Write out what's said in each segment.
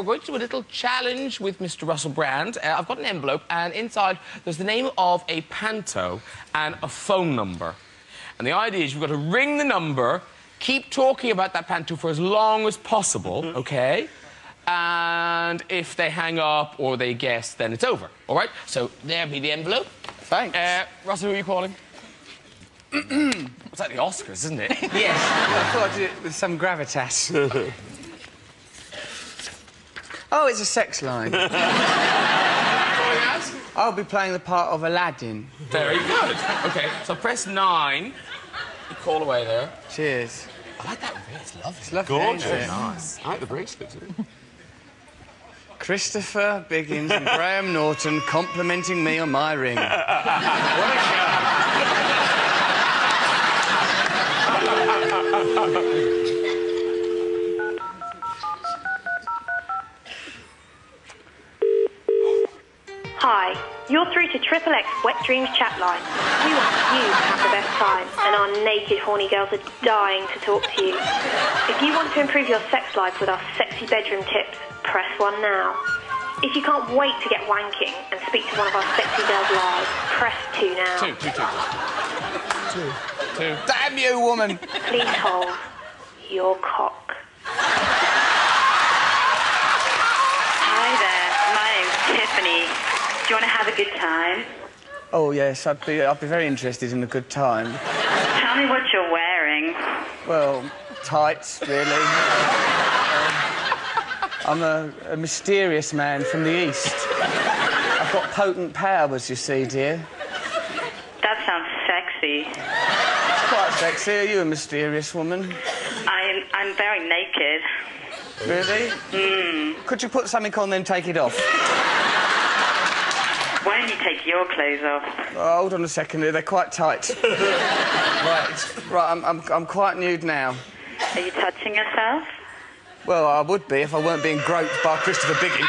we're going to do a little challenge with Mr. Russell Brand. Uh, I've got an envelope, and inside there's the name of a panto and a phone number. And the idea is you've got to ring the number, keep talking about that panto for as long as possible, Mm-hmm. okay? And if they hang up or they guess, then it's over. All right? So there be the envelope. Thanks. Uh, Russell, who are you calling? it's like the Oscars, isn't it? yes. I thought I'd do it with some gravitas. oh, it's a sex line. Oh, I'll be playing the part of Aladdin. Very good. Okay, so press nine. You call away there. Cheers. I like that ring. It's lovely. It's lovely. Gorgeous. ain't it? Nice. I like the bracelet, too. Christopher Biggins and Graham Norton complimenting me on my ring. what a show. Hi, you're through to Triple X Wet Dreams chat line. We want you to have the best time, and our naked horny girls are dying to talk to you. If you want to improve your sex life with our sexy bedroom tips, press one now. If you can't wait to get wanking and speak to one of our sexy girls live, press two now. Two, two, two. Two. Two. Damn you, woman! Please hold your cock. Hi there, my name's Tiffany. Do you want to have a good time? Oh yes, I'd be I'd be very interested in a good time. Tell me what you're wearing. Well, tights, really. Um, I'm a, a mysterious man from the east. I've got potent powers, you see, dear. That sounds sexy. It's quite sexy. Are you a mysterious woman? I'm I'm very naked. Really? Hmm. Could you put something on then take it off? Why don't you take your clothes off? Oh, hold on a second, they're quite tight. right, right. I'm, I'm, I'm quite nude now. Are you touching yourself? Well, I would be if I weren't being groped by Christopher Biggins.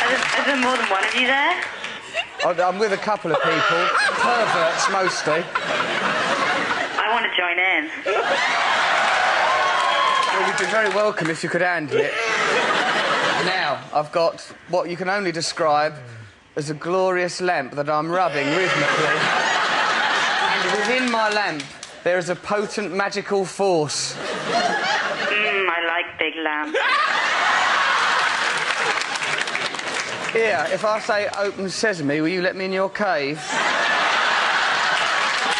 Are there, is there more than one of you there? I'm with a couple of people, perverts mostly. I want to join in. Well, you'd be very welcome if you could handle it. I've got what you can only describe as a glorious lamp that I'm rubbing rhythmically. And within my lamp, there is a potent magical force. Mmm, I like big lamps. Here, if I say open sesame, will you let me in your cave?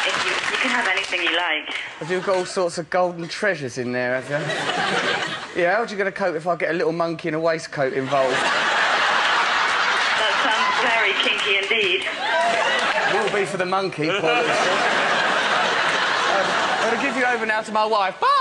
If you, you can have anything you like. Have you got all sorts of golden treasures in there, have you? Yeah, how'd you get a coat if I get a little monkey in a waistcoat involved? That sounds very kinky indeed. Will be for the monkey, poor little thing. um, I'm going to give you over now to my wife. Bye!